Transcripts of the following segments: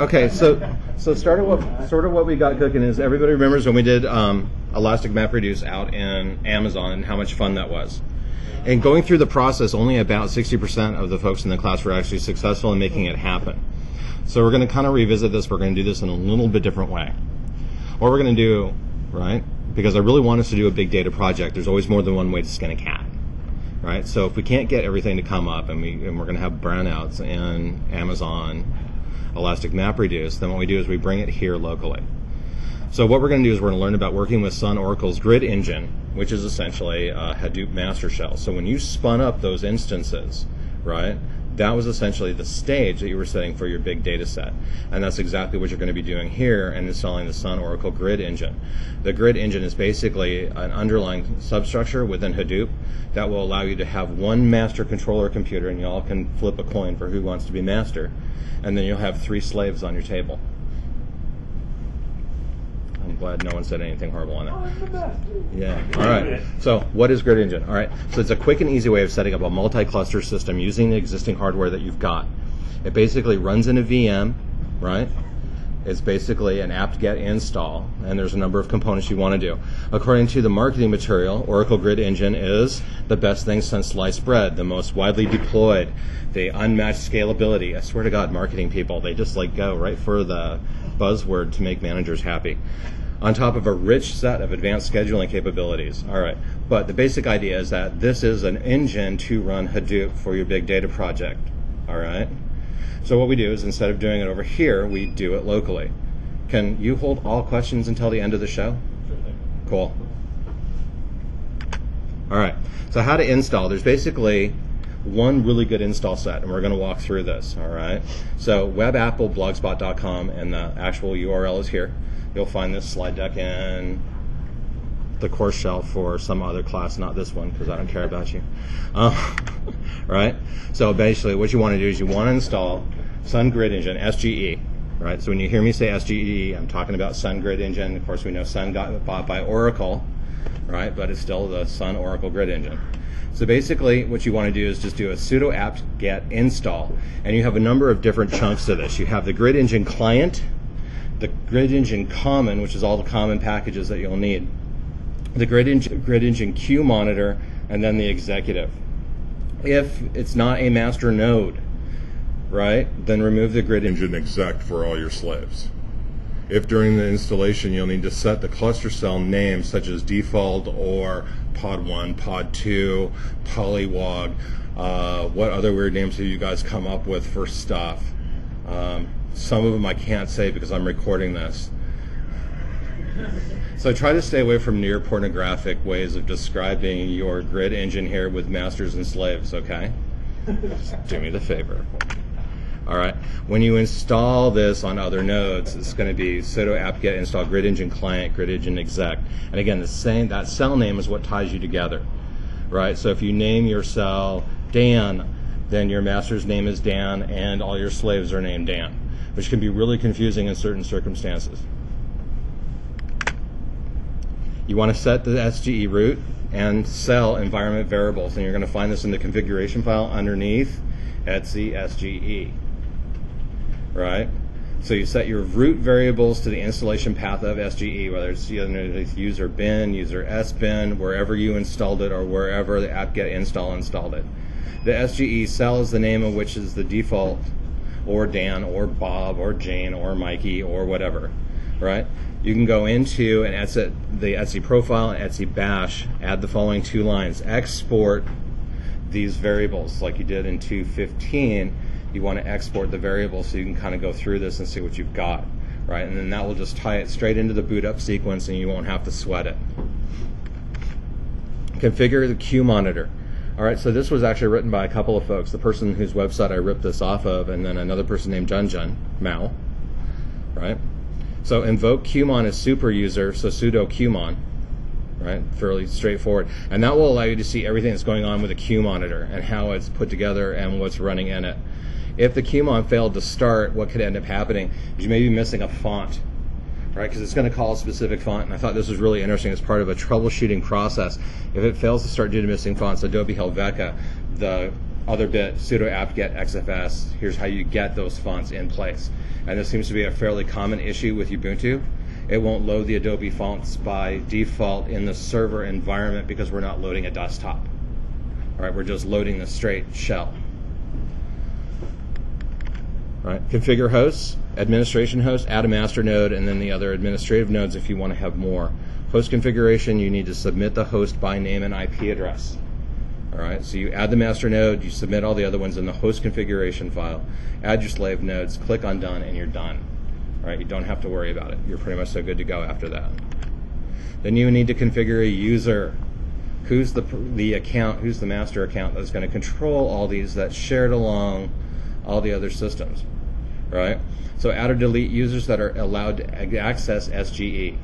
Okay, so so start of what sort of what we got cooking is everybody remembers when we did um, Elastic MapReduce out in Amazon and how much fun that was. And going through the process, only about 60% of the folks in the class were actually successful in making it happen. So we're going to kind of revisit this. We're going to do this in a little bit different way. What we're going to do, right? Because I really want us to do a big data project. There's always more than one way to skin a cat, right? So if we can't get everything to come up, and we and we're going to have brownouts in Amazon, Elastic MapReduce, then what we do is we bring it here locally. So what we're going to do is we're going to learn about working with Sun Oracle's Grid Engine, which is essentially a Hadoop master shell. So when you spun up those instances, right, that was essentially the stage that you were setting for your big data set. And that's exactly what you're going to be doing here and installing the Sun Oracle Grid Engine. The Grid Engine is basically an underlying substructure within Hadoop that will allow you to have one master controller computer and you all can flip a coin for who wants to be master. And then you'll have three slaves on your table. I'm glad no one said anything horrible on oh, that. Yeah. All right. So, what is Grid Engine? All right. So, it's a quick and easy way of setting up a multi-cluster system using the existing hardware that you've got. It basically runs in a VM, right? It's basically an apt-get install, and there's a number of components you want to do. According to the marketing material, Oracle Grid Engine is the best thing since sliced bread, the most widely deployed, the unmatched scalability. I swear to God, marketing people, they just like go right for the buzzword to make managers happy. On top of a rich set of advanced scheduling capabilities. All right. But the basic idea is that this is an engine to run Hadoop for your big data project. All right. So what we do is instead of doing it over here, we do it locally. Can you hold all questions until the end of the show? Cool. All right. So how to install? There's basically one really good install set, and we're going to walk through this. All right. So webappleblogspot.com, and the actual URL is here. You'll find this slide deck in the course shell for some other class, not this one, because I don't care about you. Uh, right? So basically, what you want to do is you want to install Sun Grid Engine, SGE. Right? So when you hear me say SGE, I'm talking about Sun Grid Engine. Of course, we know Sun got bought by Oracle, right? But it's still the Sun Oracle Grid Engine. So basically, what you want to do is just do a sudo apt get install, and you have a number of different chunks to this. You have the Grid Engine client, Grid Engine common, which is all the common packages that you'll need the grid engine, grid engine queue monitor, and then the executive. If it's not a master node, right, then remove the grid engine. engine exec for all your slaves. If during the installation you'll need to set the cluster cell name such as default or pod 1, pod 2, polywog, uh, what other weird names have you guys come up with for stuff? Um, some of them I can't say because I'm recording this. So I try to stay away from near pornographic ways of describing your grid engine here with masters and slaves, okay? Just do me the favor. All right. When you install this on other nodes, it's going to be sudo apt-get install grid engine client, grid engine exec. And again, the same that cell name is what ties you together, right? So if you name your cell Dan, then your master's name is Dan, and all your slaves are named Dan, which can be really confusing in certain circumstances. You want to set the SGE root and cell environment variables, and you're going to find this in the configuration file underneath etc SGE. Right? So you set your root variables to the installation path of SGE, whether it's user bin, user sbin, wherever you installed it, or wherever the apt-get install installed it. The SGE cell is the name of which is the default, or Dan, or Bob, or Jane, or Mikey, or whatever. Right? you can go into and etc, the etc profile and etc bash, add the following two lines. Export these variables like you did in 215. You want to export the variables so you can kind of go through this and see what you've got, right? And then that will just tie it straight into the boot up sequence and you won't have to sweat it. Configure the queue monitor. All right, so this was actually written by a couple of folks. The person whose website I ripped this off of, and then another person named Junjun Mao, right? So invoke qmon as super user, so sudo qmon, right? Fairly straightforward. And that will allow you to see everything that's going on with the queue monitor and how it's put together and what's running in it. If the qmon failed to start, what could end up happening is you may be missing a font, right? Because it's going to call a specific font. And I thought this was really interesting as part of a troubleshooting process. If it fails to start due to missing fonts, Adobe Helvetica, the other bit sudo apt-get xfs. Here's how you get those fonts in place. And this seems to be a fairly common issue with Ubuntu. It won't load the Adobe fonts by default in the server environment because we're not loading a desktop. All right, we're just loading the straight shell. Right, configure hosts, administration host, add a master node, and then the other administrative nodes if you want to have more. Host configuration, you need to submit the host by name and IP address. All right, so you add the master node, you submit all the other ones in the host configuration file, add your slave nodes, click on done, and you're done. All right, you don't have to worry about it. You're pretty much so good to go after that. Then you need to configure a user. Who's the the account? Who's the master account that's going to control all these that's shared along all the other systems, right? So add or delete users that are allowed to access SGE,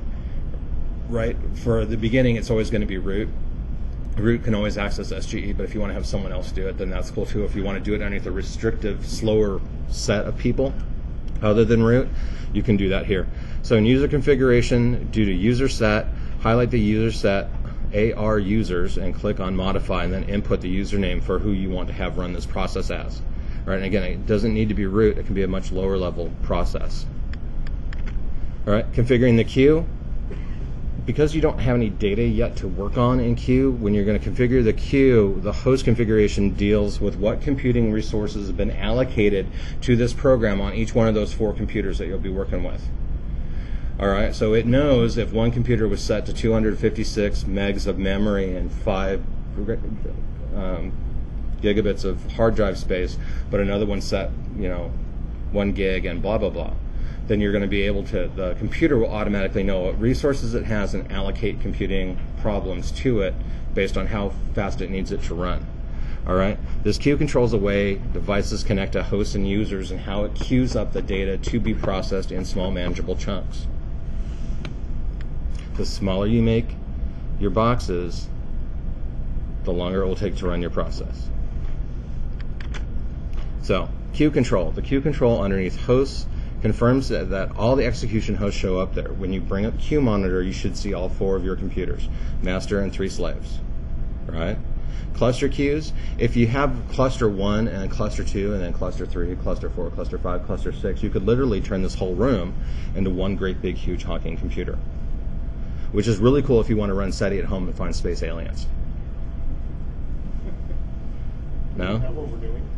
right? For the beginning, it's always going to be root root can always access SGE, but if you want to have someone else do it, then that's cool too. If you want to do it underneath a restrictive, slower set of people other than root, you can do that here. So in user configuration, do to user set, highlight the user set, AR users, and click on modify, and then input the username for who you want to have run this process as. All right, and again, it doesn't need to be root, it can be a much lower level process. All right, configuring the queue, because you don't have any data yet to work on in queue, when you're going to configure the queue, the host configuration deals with what computing resources have been allocated to this program on each one of those four computers that you'll be working with. All right, so it knows if one computer was set to 256 megs of memory and five um, gigabits of hard drive space, but another one set, you know, one gig and blah blah blah then you're going to be able to, the computer will automatically know what resources it has and allocate computing problems to it based on how fast it needs it to run. All right. This queue controls the way devices connect to hosts and users and how it queues up the data to be processed in small, manageable chunks. The smaller you make your boxes, the longer it will take to run your process. So, queue control. The queue control underneath hosts confirms that, that, all the execution hosts show up there. When you bring up Queue Monitor, you should see all four of your computers, master and three slaves, right? Cluster queues, if you have cluster one and cluster two and then cluster three, cluster four, cluster five, cluster six, you could literally turn this whole room into one great big huge honking computer, which is really cool if you want to run SETI at home and find space aliens. No? Is that what we're doing?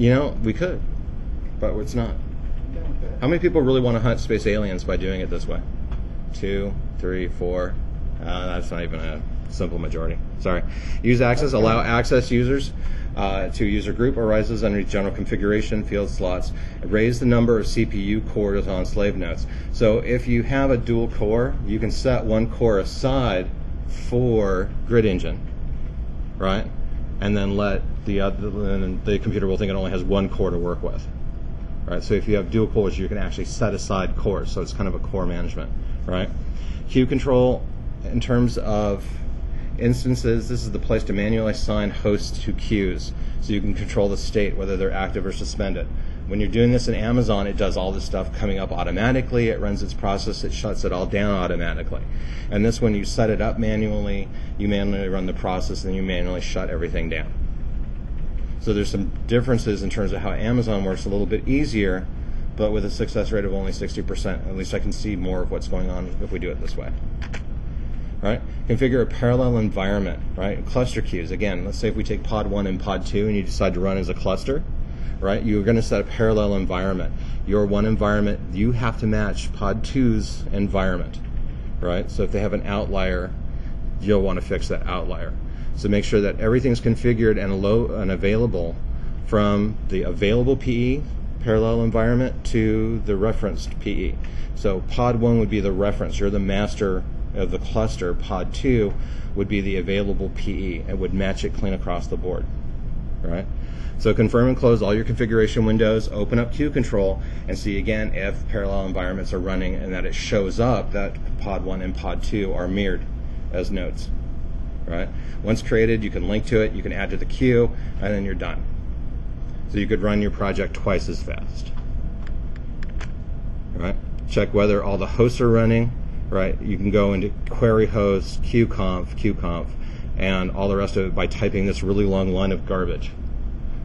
You know, we could, but it's not. How many people really want to hunt space aliens by doing it this way? Two, three, four. Uh, that's not even a simple majority. Sorry. Use access, allow access users uh, to user group arises under general configuration field slots. Raise the number of CPU cores on slave nodes. So if you have a dual core, you can set one core aside for grid engine, right? And then let the other, then the computer will think it only has one core to work with. Right, so if you have dual cores, you can actually set aside cores. So it's kind of a core management, right? Queue control, in terms of instances, this is the place to manually assign hosts to queues, so you can control the state whether they're active or suspended. When you're doing this in Amazon, it does all this stuff coming up automatically. It runs its process. It shuts it all down automatically. And this one, you set it up manually. You manually run the process, and you manually shut everything down. So there's some differences in terms of how Amazon works a little bit easier, but with a success rate of only 60%. At least I can see more of what's going on if we do it this way. Right? Configure a parallel environment, right? Cluster queues. Again, let's say if we take pod 1 and pod 2 and you decide to run as a cluster, right? You're going to set a parallel environment. Your one environment, you have to match pod 2's environment, right? So if they have an outlier, you'll want to fix that outlier. So make sure that everything's configured and low and available from the available PE parallel environment to the referenced PE. So pod one would be the reference. You're the master of the cluster. Pod two would be the available PE and would match it clean across the board. Right? So confirm and close all your configuration windows, open up queue control, and see again if parallel environments are running and that it shows up that pod one and pod two are mirrored as nodes right? Once created, you can link to it, you can add to the queue, and then you're done. So you could run your project twice as fast. Check whether all the hosts are running, right? You can go into query hosts, qconf, qconf, and all the rest of it by typing this really long line of garbage,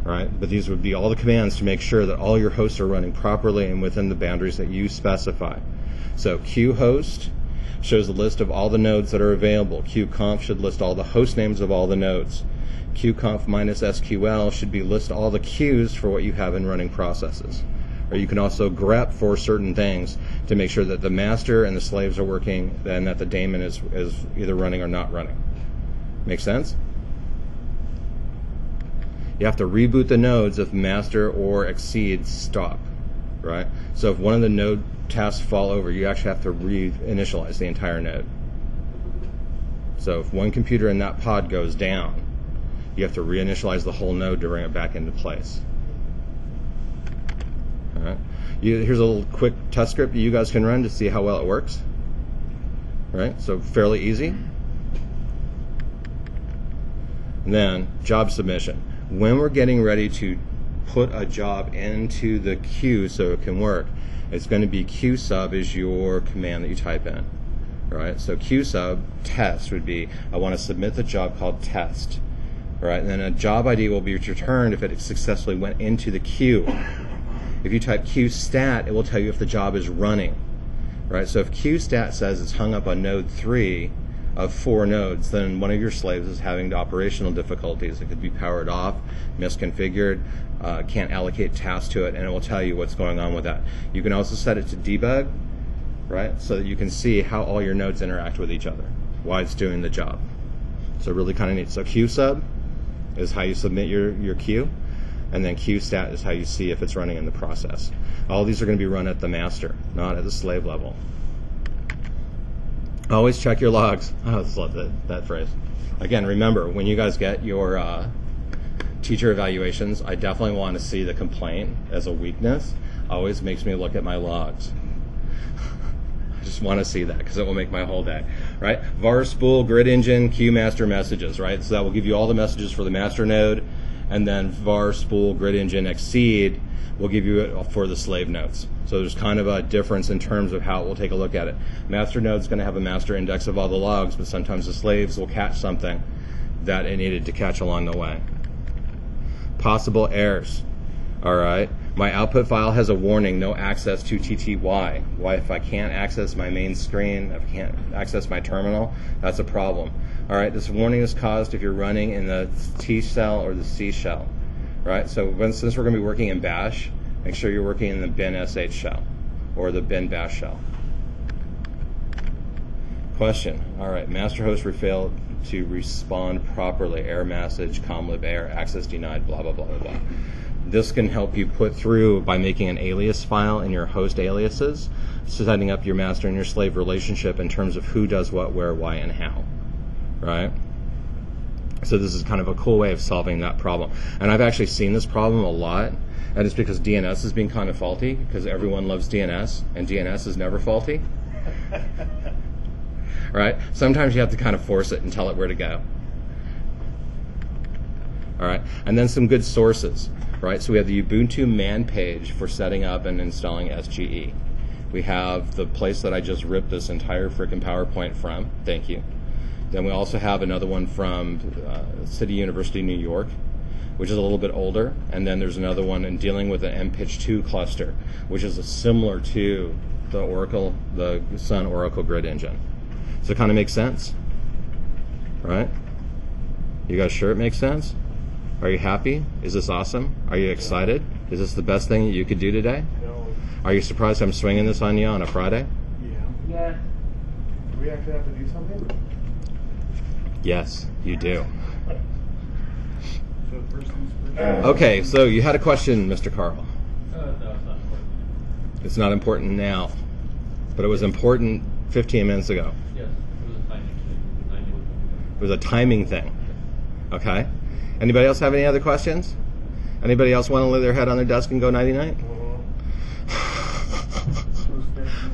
right? But these would be all the commands to make sure that all your hosts are running properly and within the boundaries that you specify. So qhost, host shows a list of all the nodes that are available. qconf should list all the host names of all the nodes. qconf minus SQL should be list all the queues for what you have in running processes. Or you can also grep for certain things to make sure that the master and the slaves are working and that the daemon is, is either running or not running. Make sense? You have to reboot the nodes if master or execd stop, right? So if one of the node tasks fall over, you actually have to reinitialize the entire node. So if one computer in that pod goes down, you have to reinitialize the whole node to bring it back into place. All right. You, here's a little quick test script that you guys can run to see how well it works. All right. So fairly easy. And then job submission. When we're getting ready to put a job into the queue so it can work, it's going to be qsub is your command that you type in. Right? So qsub test would be I want to submit the job called test. Right? And then a job ID will be returned if it successfully went into the queue. If you type qstat, it will tell you if the job is running. Right? So if qstat says it's hung up on node 3 of four nodes, then one of your slaves is having operational difficulties. It could be powered off, misconfigured, uh, can't allocate tasks to it, and it will tell you what's going on with that. You can also set it to debug, right? So that you can see how all your nodes interact with each other, why it's doing the job. So really kind of neat. So qsub is how you submit your, your queue, and then qstat is how you see if it's running in the process. All these are going to be run at the master, not at the slave level. Always check your logs. I just love that, that phrase. Again, remember, when you guys get your uh, teacher evaluations, I definitely want to see the complaint as a weakness. Always makes me look at my logs. I just want to see that because it will make my whole day, right? var spool, grid engine, queue master messages, right? So that will give you all the messages for the master node, and then var spool, grid engine, execd will give you it for the slave nodes. So there's kind of a difference in terms of how it will take a look at it. Master node's going to have a master index of all the logs, but sometimes the slaves will catch something that it needed to catch along the way. Possible errors. All right. My output file has a warning, no access to TTY. Why, if I can't access my main screen, if I can't access my terminal, that's a problem. All right, this warning is caused if you're running in the T shell or the C shell. Right, so when, since we're going to be working in Bash, make sure you're working in the bin sh shell or the bin bash shell. Question. All right, master host failed to respond properly. Error message, commlib error, access denied, blah, blah, blah, blah, blah. This can help you put through by making an alias file in your host aliases, setting up your master and your slave relationship in terms of who does what, where, why, and how. Right? So this is kind of a cool way of solving that problem. And I've actually seen this problem a lot, and it's because DNS is being kind of faulty because everyone loves DNS, and DNS is never faulty. right? Sometimes you have to kind of force it and tell it where to go. All right, and then some good sources, right? So we have the Ubuntu man page for setting up and installing SGE. We have the place that I just ripped this entire freaking PowerPoint from. Thank you. Then we also have another one from uh, City University, New York, which is a little bit older. And then there's another one in dealing with an MPICH2 cluster, which is similar to the Oracle, the Sun Oracle Grid Engine. So it kind of makes sense, right? You guys sure it makes sense? Are you happy? Is this awesome? Are you excited? Is this the best thing that you could do today? No. Are you surprised I'm swinging this on you on a Friday? Yeah. Yeah. Do we actually have to do something? Yes, you do. So first first. Okay, so you had a question, Mr. Carl. Uh, no, it's not important. It's not important now, but it was important 15 minutes ago. Yes, it was a timing thing. It was a timing thing. Okay? Anybody else have any other questions? Anybody else want to lay their head on their desk and go nighty night?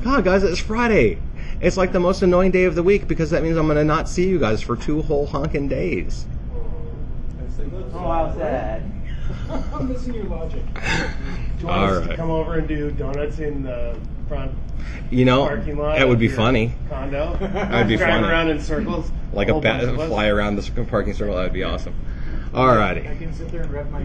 God, guys, it's Friday. It's like the most annoying day of the week because that means I'm going to not see you guys for two whole honking days. Oh, how sad. I'm missing your logic. Do you want All us to come over and do donuts in the front You know, parking lot? it would be funny. Condo. That'd be Drive funny. around in circles. Like a whole bat fly around the parking circle. That would be awesome. Alrighty. I can sit there and rep my